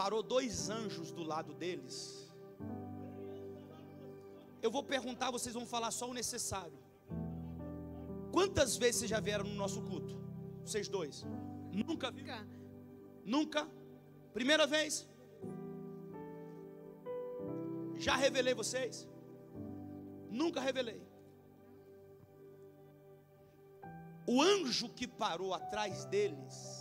parou dois anjos do lado deles. Eu vou perguntar, vocês vão falar só o necessário. Quantas vezes vocês já vieram no nosso culto? Vocês dois? Nunca? Nunca. Nunca? Primeira vez? Já revelei vocês? Nunca revelei. O anjo que parou atrás deles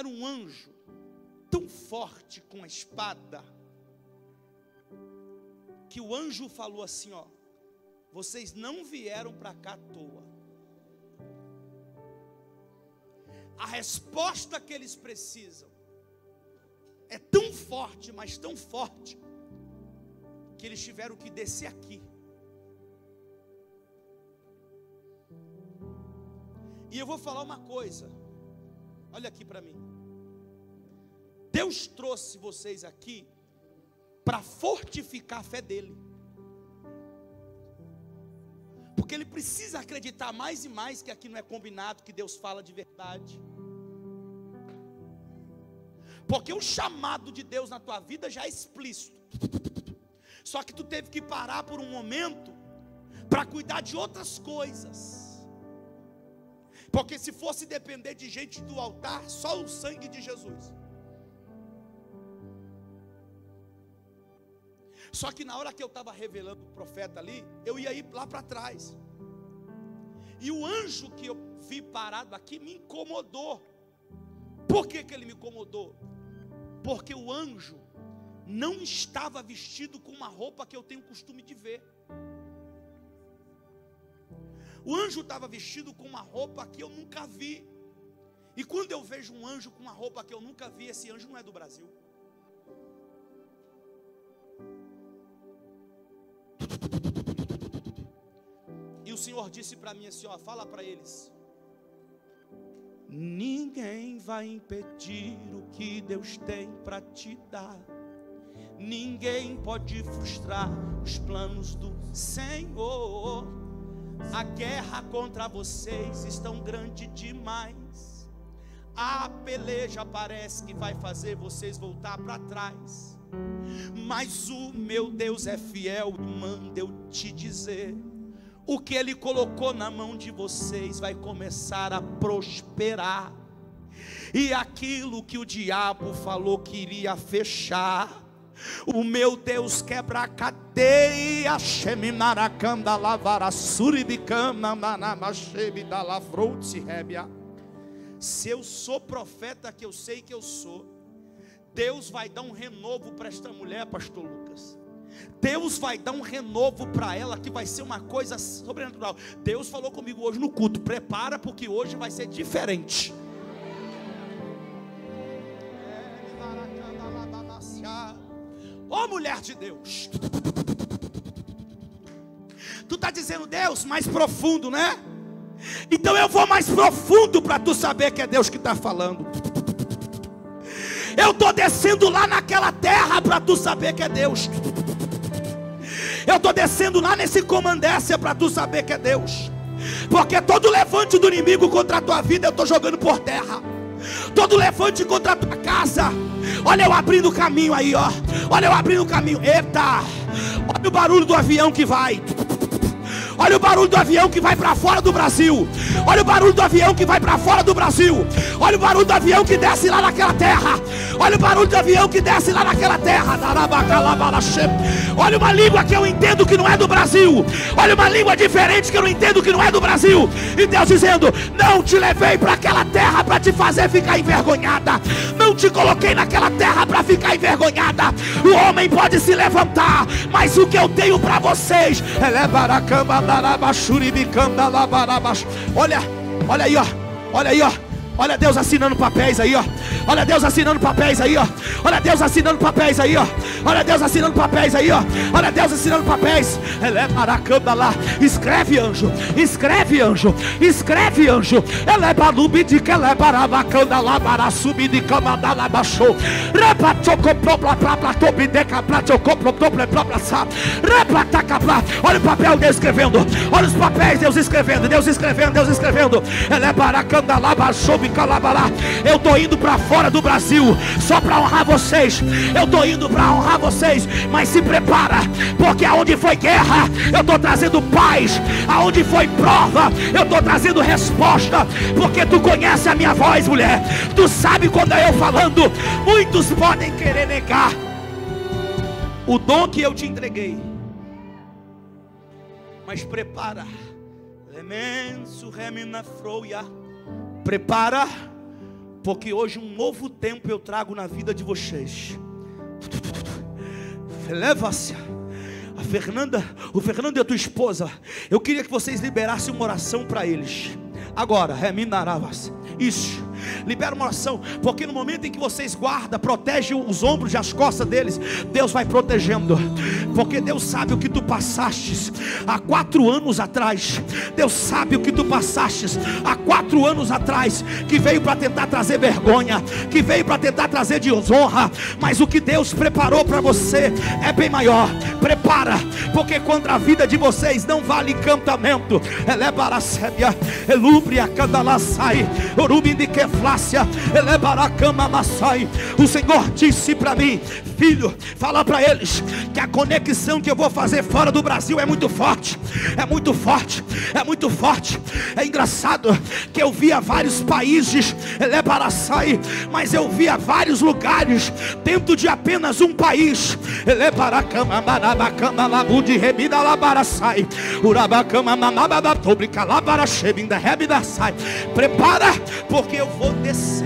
era um anjo tão forte com a espada que o anjo falou assim, ó: Vocês não vieram para cá à toa. A resposta que eles precisam é tão forte, mas tão forte, que eles tiveram que descer aqui. E eu vou falar uma coisa, olha aqui para mim. Deus trouxe vocês aqui para fortificar a fé dele. Porque ele precisa acreditar mais e mais que aqui não é combinado, que Deus fala de verdade. Porque o chamado de Deus na tua vida já é explícito. Só que tu teve que parar por um momento para cuidar de outras coisas. Porque se fosse depender de gente do altar, só o sangue de Jesus. Só que na hora que eu estava revelando o profeta ali, eu ia ir lá para trás. E o anjo que eu vi parado aqui me incomodou. Por que, que ele me incomodou? Porque o anjo não estava vestido com uma roupa que eu tenho costume de ver. O anjo estava vestido com uma roupa que eu nunca vi. E quando eu vejo um anjo com uma roupa que eu nunca vi, esse anjo não é do Brasil. E o Senhor disse para mim assim: ó, fala para eles. Ninguém vai impedir o que Deus tem para te dar. Ninguém pode frustrar os planos do Senhor. A guerra contra vocês estão grande demais. A peleja parece que vai fazer vocês voltar para trás. Mas o meu Deus é fiel, manda eu te dizer. O que Ele colocou na mão de vocês vai começar a prosperar. E aquilo que o diabo falou que iria fechar, o meu Deus quebra a cadeia, Sheminaracanda lavara suribicama, manamachebe da lavrouti rebia. Se eu sou profeta, que eu sei que eu sou, Deus vai dar um renovo para esta mulher, pastor Lucas. Deus vai dar um renovo para ela que vai ser uma coisa sobrenatural. Deus falou comigo hoje no culto: prepara, porque hoje vai ser diferente. Mulher de Deus, tu está dizendo Deus mais profundo, né? Então eu vou mais profundo para tu saber que é Deus que está falando. Eu estou descendo lá naquela terra para tu saber que é Deus. Eu estou descendo lá nesse comandécia para tu saber que é Deus. Porque todo levante do inimigo contra a tua vida eu estou jogando por terra. Todo levante contra a tua casa. Olha eu abrindo o caminho aí, ó. Olha eu abrindo o caminho. Eita! Olha o barulho do avião que vai. Olha o barulho do avião que vai para fora do Brasil. Olha o barulho do avião que vai para fora do Brasil. Olha o barulho do avião que desce lá naquela terra. Olha o barulho do avião que desce lá naquela terra. Olha uma língua que eu entendo que não é do Brasil. Olha uma língua diferente que eu entendo que não é do Brasil. E Deus dizendo: Não te levei para aquela terra para te fazer ficar envergonhada. Não te coloquei naquela terra para ficar envergonhada. O homem pode se levantar, mas o que eu tenho para vocês é levar a cama Olha, olha aí, ó. Olha aí, ó. Olha Deus assinando papéis aí, ó. Olha Deus assinando papéis aí, ó. Olha Deus assinando papéis aí, ó. Olha Deus assinando papéis aí, ó. Olha Deus assinando papéis. Ele é maracamba lá. Escreve, anjo. Escreve, anjo. Escreve, anjo. Ele é balubi que ele é barabacanda lá de cama da lá baixou. Repachoco propla propla tobi de capla choco propla propla sa. Repataca Olha o papel Deus escrevendo. Olha os papéis Deus escrevendo. Deus escrevendo, Deus escrevendo. Ele é baracanda lá baixou Eu estou indo para fora do Brasil só para honrar vocês. Eu estou indo para honrar vocês. Mas se prepara, porque aonde foi guerra, eu estou trazendo paz. Aonde foi prova, eu estou trazendo resposta. Porque tu conhece a minha voz, mulher. Tu sabe quando é eu falando. Muitos podem querer negar o dom que eu te entreguei. Mas prepara. Prepara, porque hoje um novo tempo eu trago na vida de vocês. Leva-se. A Fernanda, o Fernando e a tua esposa, eu queria que vocês liberassem uma oração para eles. Agora, Reminaravas. Isso. Libera uma oração, porque no momento em que vocês guardam, protegem os ombros e as costas deles, Deus vai protegendo, porque Deus sabe o que tu passaste há quatro anos atrás. Deus sabe o que tu passaste há quatro anos atrás, que veio para tentar trazer vergonha, que veio para tentar trazer desonra, mas o que Deus preparou para você é bem maior. Prepara, porque contra a vida de vocês não vale encantamento. Elebara a candalaçai, orubim de que Eflácia, Elebaracama Massai. O Senhor disse para mim, filho, fala para eles que a conexão que eu vou fazer fora do Brasil é muito forte, é muito forte, é muito forte. É engraçado que eu via vários países, Elebaraçai, mas eu via vários lugares dentro de apenas um país. Elebaracama Marabacama Labudi Rebida Labaraçai, Urabacama Mamababa Tobrica Labarachebinda Rebida Sai. Prepara, porque eu vou descer.